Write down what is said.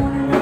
morning.